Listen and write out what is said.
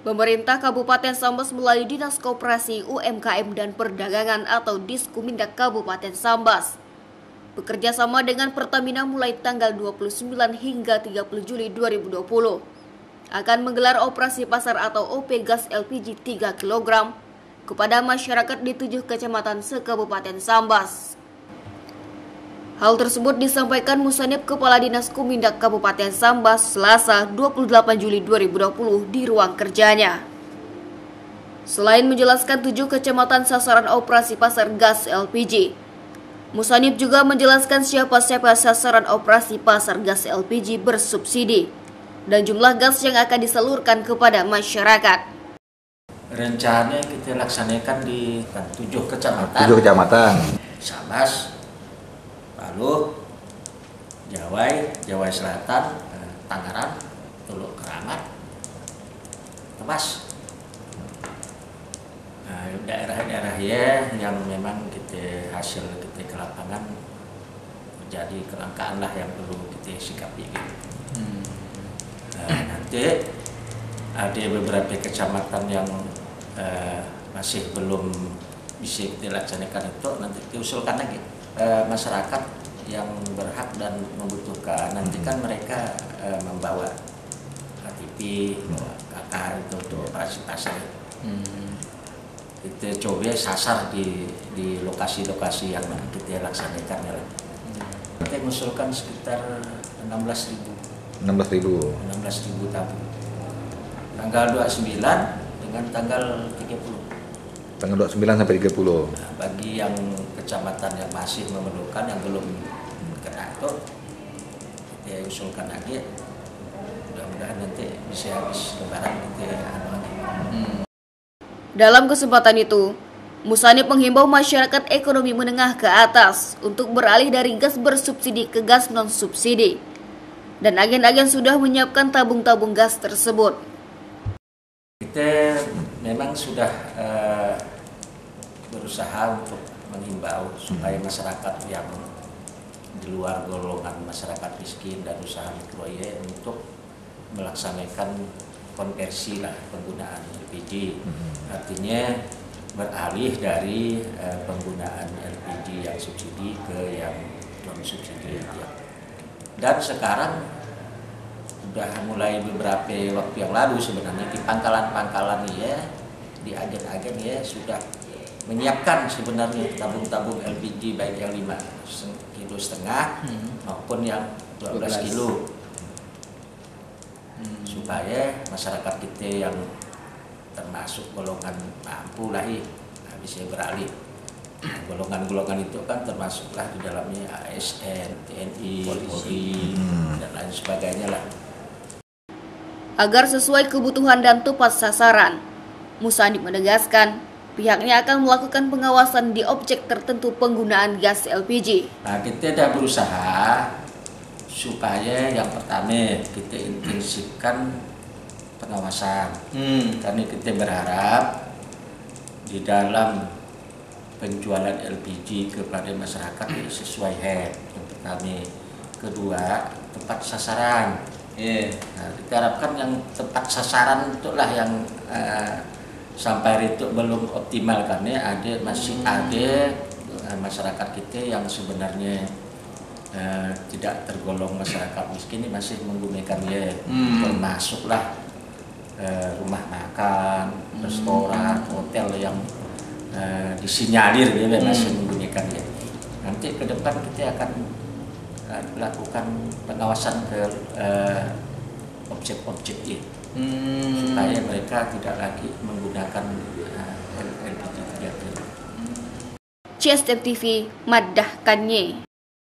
Pemerintah Kabupaten Sambas melalui Dinas Koperasi UMKM dan Perdagangan atau Diskumindak Kabupaten Sambas bekerja sama dengan Pertamina mulai tanggal 29 hingga 30 Juli 2020 akan menggelar operasi pasar atau OP gas LPG 3 kg kepada masyarakat di tujuh kecamatan se-Kabupaten Sambas. Hal tersebut disampaikan Musanib Kepala Dinas Kumindak Kabupaten Sambas Selasa 28 Juli 2020 di ruang kerjanya. Selain menjelaskan tujuh kecamatan sasaran operasi pasar gas LPG, Musanib juga menjelaskan siapa-siapa sasaran operasi pasar gas LPG bersubsidi dan jumlah gas yang akan disalurkan kepada masyarakat. Rencana kita laksanakan di tujuh kecamatan. Tujuh kecamatan. Sambas, Palu, Jawai, Jawai Selatan, eh, Tangerang, Teluk Keramat, Tebas. Nah, daerah-daerah ya yang memang kita hasil kita ke lapangan terjadi kelangkaan lah yang perlu kita sikapi gitu. Hmm. Nah, nanti ada beberapa kecamatan yang uh, masih belum bisa kita laksanakan itu nanti diusulkan lagi uh, masyarakat yang berhak dan membutuhkan nanti kan mereka uh, membawa KTP, bawa KK itu untuk operasi pasar. Hmm. Kita coba sasar di di lokasi-lokasi yang kita laksanakan ya. Hmm. Kita mengusulkan sekitar 16 ribu. 16 ribu. 16 ribu tabung. Tanggal 29 dengan tanggal 30 tanggal 29 sampai 30. Nah, bagi yang kecamatan yang masih memerlukan yang belum kena itu kita usulkan lagi mudah-mudahan nanti bisa habis lebaran kita anu lagi. Hmm. Dalam kesempatan itu, Musani menghimbau masyarakat ekonomi menengah ke atas untuk beralih dari gas bersubsidi ke gas non subsidi. Dan agen-agen sudah menyiapkan tabung-tabung gas tersebut. Kita memang sudah uh, berusaha untuk menghimbau supaya hmm. masyarakat yang di luar golongan masyarakat miskin dan usaha mikro ya untuk melaksanakan konversi lah penggunaan LPG. Hmm. Artinya beralih dari uh, penggunaan LPG yang subsidi ke yang non subsidi. Ya. Dan sekarang sudah mulai beberapa waktu yang lalu sebenarnya di pangkalan-pangkalan ya di agen-agen ya sudah menyiapkan sebenarnya tabung-tabung LPG baik yang 5 kilo setengah hmm. maupun yang 12, 12. kilo hmm. supaya masyarakat kita yang termasuk golongan mampu lah nah, bisa beralih golongan-golongan itu kan termasuklah di dalamnya ASN, TNI, Polri, hmm. dan lain sebagainya lah. Agar sesuai kebutuhan dan tepat sasaran, Musani menegaskan pihaknya akan melakukan pengawasan di objek tertentu penggunaan gas LPG. Nah, kita sudah berusaha supaya yang pertama kita intensifkan pengawasan. Hmm. Karena kita berharap di dalam penjualan LPG kepada masyarakat sesuai head yang pertama. Kedua, tepat sasaran. Yeah. Nah, kita harapkan yang tepat sasaran itulah yang uh, sampai itu belum optimal karena ada masih hmm. ada uh, masyarakat kita yang sebenarnya uh, tidak tergolong masyarakat miskin ini masih menggunakan ya hmm. termasuklah uh, rumah makan hmm. restoran hotel yang uh, disinyalir ya hmm. masih menggunakan ya nanti ke depan kita akan lakukan pengawasan ke objek-objek uh, ini hmm. supaya mereka tidak lagi menggunakan uh, LPG 3 kg. CSTV Madah Kanye